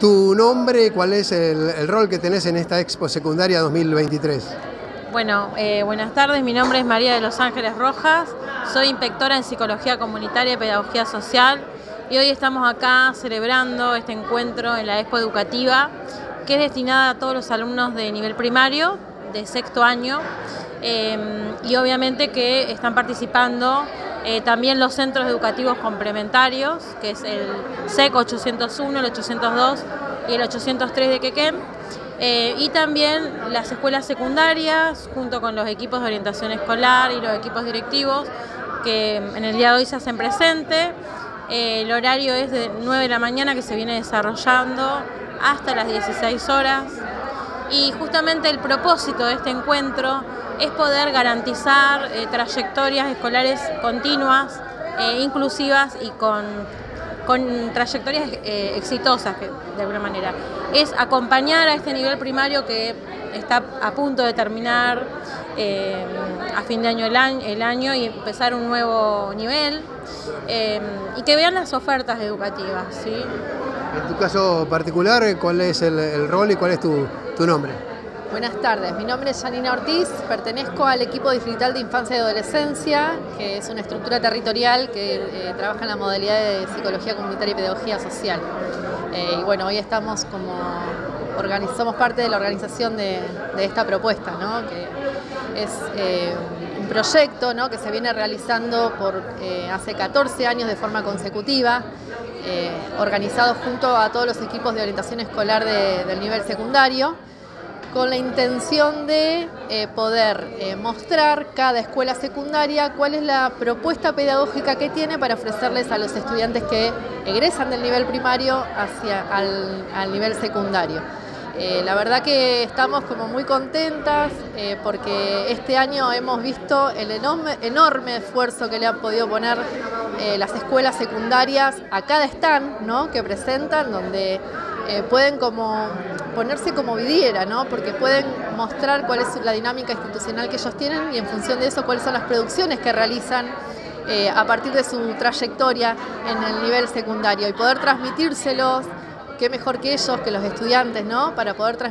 Tu nombre y cuál es el, rol que tenés en esta Expo Secundaria 2023. Bueno, eh, buenas tardes, mi nombre es María de Los Ángeles Rojas, soy inspectora en Psicología Comunitaria y Pedagogía Social y hoy estamos acá celebrando este encuentro en la Expo Educativa que es destinada a todos los alumnos de nivel primario, de sexto año, eh, y obviamente que están participando eh, también los centros educativos complementarios, que es el SEC 801, el 802 y el 803 de Quequén. Eh, y también las escuelas secundarias, junto con los equipos de orientación escolar y los equipos directivos, que en el día de hoy se hacen presente. Eh, el horario es de 9 de la mañana que se viene desarrollando hasta las 16 horas. Y justamente el propósito de este encuentro es poder garantizar eh, trayectorias escolares continuas, eh, inclusivas y con, trayectorias eh, exitosas, de alguna manera. Es acompañar a este nivel primario que está a punto de terminar a fin de año el, año y empezar un nuevo nivel y que vean las ofertas educativas. En tu caso particular, ¿cuál es el, rol y cuál es tu nombre? Buenas tardes, mi nombre es Janina Ortiz, pertenezco al equipo distrital de infancia y adolescencia, que es una estructura territorial que eh, trabaja en la modalidad de psicología comunitaria y pedagogía social. Eh, y bueno, hoy estamos como, somos parte de la organización de, esta propuesta, ¿no? que es eh, un proyecto ¿no? que se viene realizando por hace 14 años de forma consecutiva, organizado junto a todos los equipos de orientación escolar del nivel secundario con la intención de eh, poder eh, mostrar cada escuela secundaria cuál es la propuesta pedagógica que tiene para ofrecerles a los estudiantes que egresan del nivel primario hacia al, nivel secundario. Eh, la verdad que estamos como muy contentas porque este año hemos visto el enorme, enorme esfuerzo que le han podido poner las escuelas secundarias a cada stand ¿no? que presentan, donde pueden como ponerse como vidiera, ¿no? porque pueden mostrar cuál es la dinámica institucional que ellos tienen y en función de eso cuáles son las producciones que realizan eh, a partir de su trayectoria en el nivel secundario y poder transmitírselos, qué mejor que ellos, que los estudiantes, ¿no? para poder transmitir